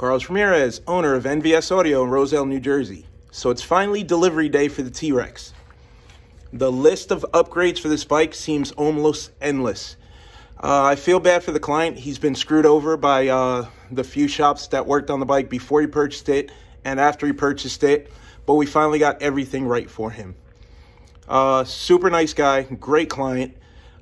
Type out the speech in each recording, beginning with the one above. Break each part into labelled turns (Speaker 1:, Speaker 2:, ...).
Speaker 1: Carlos Ramirez, owner of NVS Audio in Roselle, New Jersey. So it's finally delivery day for the T-Rex. The list of upgrades for this bike seems almost endless. Uh, I feel bad for the client. He's been screwed over by uh, the few shops that worked on the bike before he purchased it and after he purchased it, but we finally got everything right for him. Uh, super nice guy, great client.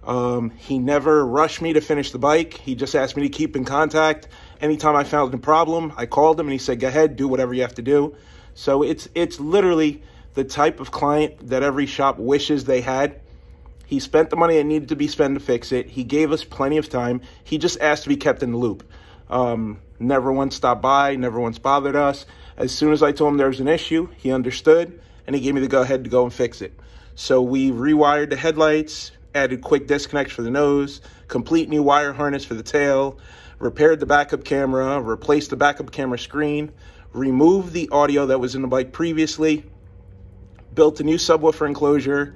Speaker 1: Um, he never rushed me to finish the bike. He just asked me to keep in contact. Anytime I found a problem, I called him and he said, "Go ahead, do whatever you have to do." So it's it's literally the type of client that every shop wishes they had. He spent the money that needed to be spent to fix it. He gave us plenty of time. He just asked to be kept in the loop. Um, never once stopped by, never once bothered us. As soon as I told him there was an issue, he understood and he gave me the go ahead to go and fix it. So we rewired the headlights, added quick disconnects for the nose, complete new wire harness for the tail, repaired the backup camera, replaced the backup camera screen, removed the audio that was in the bike previously, built a new subwoofer enclosure,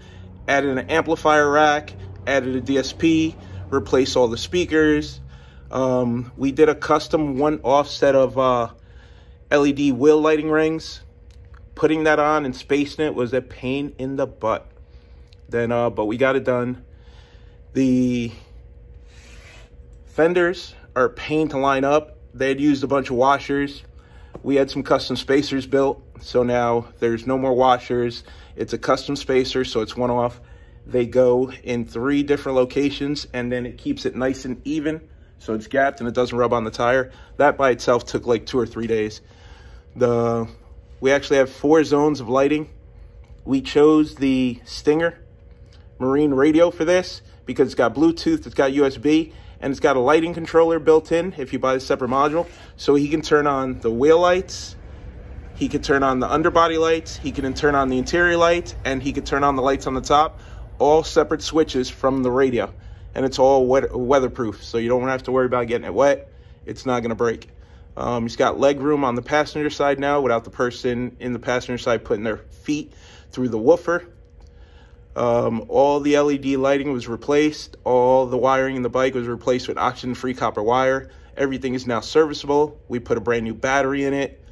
Speaker 1: added an amplifier rack, added a DSP, replaced all the speakers. Um, we did a custom one-off set of uh, LED wheel lighting rings. Putting that on and spacing it was a pain in the butt. Then, uh, but we got it done. The fenders are a pain to line up. They had used a bunch of washers. We had some custom spacers built, so now there's no more washers. It's a custom spacer, so it's one off. They go in three different locations, and then it keeps it nice and even, so it's gapped and it doesn't rub on the tire. That by itself took like two or three days. The We actually have four zones of lighting. We chose the Stinger Marine radio for this because it's got Bluetooth, it's got USB, and it's got a lighting controller built in if you buy the separate module. So he can turn on the wheel lights, he can turn on the underbody lights, he can turn on the interior lights, and he can turn on the lights on the top, all separate switches from the radio. And it's all wet, weatherproof, so you don't have to worry about getting it wet. It's not gonna break. Um, he's got leg room on the passenger side now without the person in the passenger side putting their feet through the woofer. Um, all the LED lighting was replaced. All the wiring in the bike was replaced with oxygen-free copper wire. Everything is now serviceable. We put a brand new battery in it.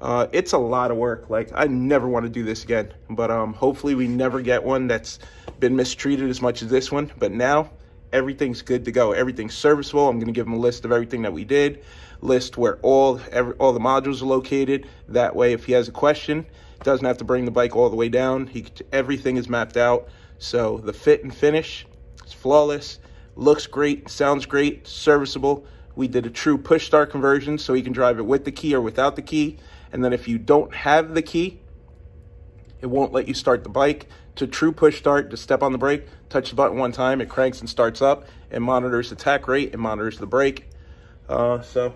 Speaker 1: Uh, it's a lot of work. Like, I never want to do this again. But um, hopefully we never get one that's been mistreated as much as this one. But now, everything's good to go. Everything's serviceable. I'm going to give him a list of everything that we did. List where all, every, all the modules are located. That way, if he has a question, doesn't have to bring the bike all the way down. He everything is mapped out. So the fit and finish is flawless. Looks great, sounds great, serviceable. We did a true push start conversion so he can drive it with the key or without the key. And then if you don't have the key, it won't let you start the bike. To true push start, to step on the brake, touch the button one time, it cranks and starts up. It monitors the tach rate, it monitors the brake. Uh, so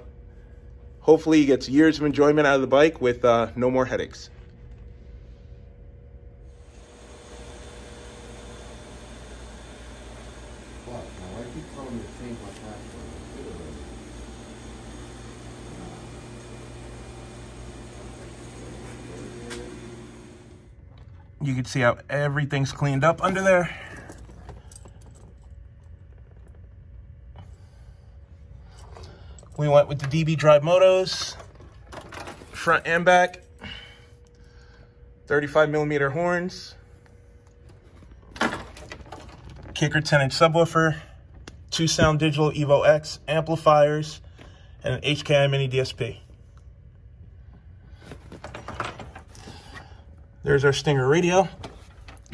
Speaker 1: hopefully he gets years of enjoyment out of the bike with uh, no more headaches. You can see how everything's cleaned up under there. We went with the DB Drive Motos, front and back, 35 millimeter horns, kicker 10 inch subwoofer, two sound digital Evo X amplifiers, and an HKI mini DSP. There's our Stinger radio.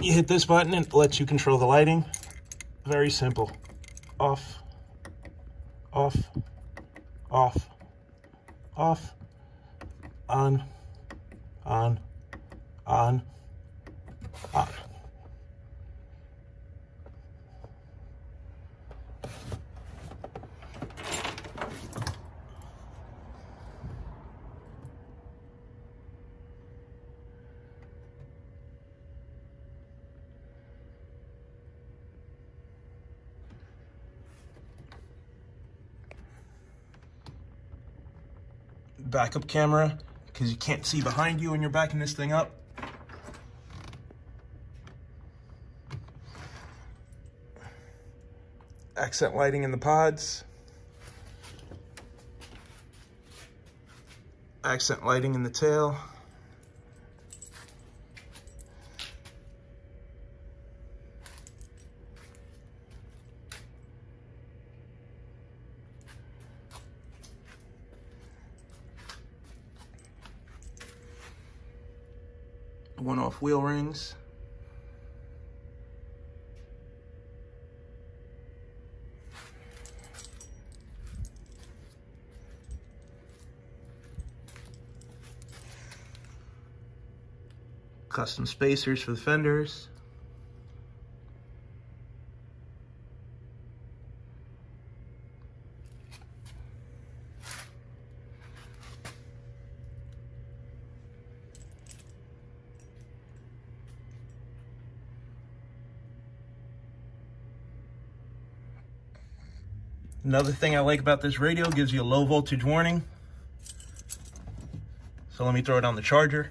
Speaker 1: You hit this button and it lets you control the lighting. Very simple. Off, off, off, off, on, on, on, on. Backup camera because you can't see behind you when you're backing this thing up. Accent lighting in the pods. accent lighting in the tail. One-off wheel rings. Custom spacers for the fenders. Another thing I like about this radio, gives you a low voltage warning. So let me throw it on the charger.